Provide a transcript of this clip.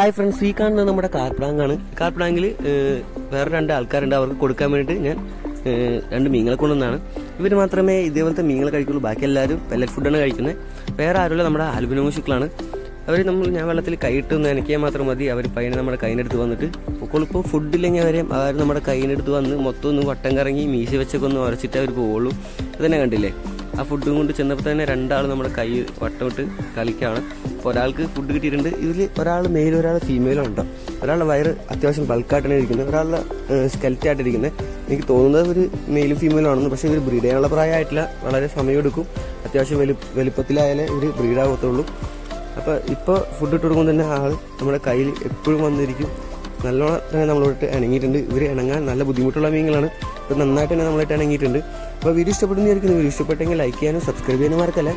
Hi friends ഈ കാണുന്നത് നമ്മുടെ കാർ പ്ലാങ്കാണ് കാർ പ്ലാങ്കിൽ വേറെ രണ്ട് ആൾക്കാരുണ്ട്. അവർക്ക് കൊടുക്കാൻ വേണ്ടിയിട്ട് ഞാൻ രണ്ട് മീനുകളെ കൊണ്ടുവന്നാണ് ഇവർ മാത്രമേ ഇതേപോലത്തെ മീനുകൾ കഴിക്കുള്ളൂ. ബാക്കി എല്ലാവരും പെല്ലറ്റ് ഫുഡാണ് കഴിക്കുന്നത് വേറെ ആരുമില്ല. നമ്മുടെ ആൽബിനോമുശുക്കളാണ് അവർ നമ്മൾ ഞാൻ വെള്ളത്തിൽ കൈയിട്ട് നനയ്ക്കാൻ മാത്രം മതി. അവർ പയ്യനെ നമ്മുടെ കൈയിനെടുത്ത് വന്നിട്ട്. ഇപ്പോൾ ഫുഡില്ലെങ്കിൽ അവരെ അവർ നമ്മുടെ കൈയിനെടുത്ത് വന്ന് മൊത്തം ഒന്ന് വട്ടം കറങ്ങി മീശ വെച്ചൊക്കെ ഒന്ന് ഉരച്ചിട്ട് അവർ പോവുള്ളൂ. അതന്നെ കണ്ടില്ലേ? ആ ഫുഡും കൊണ്ട് ചെന്നപ്പോൾ തന്നെ രണ്ടാൾ നമ്മുടെ കൈ വട്ടമിട്ട് കളിക്കുകയാണ് അപ്പോൾ ഒരാൾക്ക് ഫുഡ് കിട്ടിയിട്ടുണ്ട്. ഇതിൽ ഒരാൾ മെയിൽ ഒരാൾ ഫീമെയിലും ഉണ്ടോ? ഒരാളുടെ വയറ് അത്യാവശ്യം ബൾക്കായിട്ടാണ് ഇരിക്കുന്നത്. ഒരാളുടെ സ്കെൽറ്റായിട്ട് ഇരിക്കുന്നത്. എനിക്ക് തോന്നുന്നത് ഒരു മെയിലും ഫീമെയിലും ആണെന്ന്. പക്ഷേ ഇവർ ബ്രീഡ് ചെയ്യാനുള്ള പ്രായമായിട്ടില്ല. വളരെ സമയമെടുക്കും. അത്യാവശ്യം വലി വലിപ്പത്തിലായാലേ ഇവർ ബ്രീഡാകത്തുള്ളൂ അപ്പോൾ ഇപ്പോൾ ഫുഡ് ഇട്ട് കൊടുക്കുമ്പോൾ തന്നെ ആൾ നമ്മുടെ കയ്യിൽ എപ്പോഴും വന്നിരിക്കും. നല്ലോണം തന്നെ നമ്മളോട്ട് ഇണങ്ങിയിട്ടുണ്ട് ഇവർ ഇണങ്ങാൻ നല്ല ബുദ്ധിമുട്ടുള്ള മീനുകളാണ്. അപ്പോൾ നന്നായിട്ട് തന്നെ നമ്മളായിട്ട് ഇണങ്ങിയിട്ടുണ്ട് അപ്പോൾ വീഡിയോ ഇഷ്ടപ്പെടുന്നതായിരിക്കും വീഡിയോ ഇഷ്ടപ്പെട്ടെങ്കിൽ ലൈക്ക് ചെയ്യാനും സബ്സ്ക്രൈബ് ചെയ്യാനും മറക്കല്ലേ?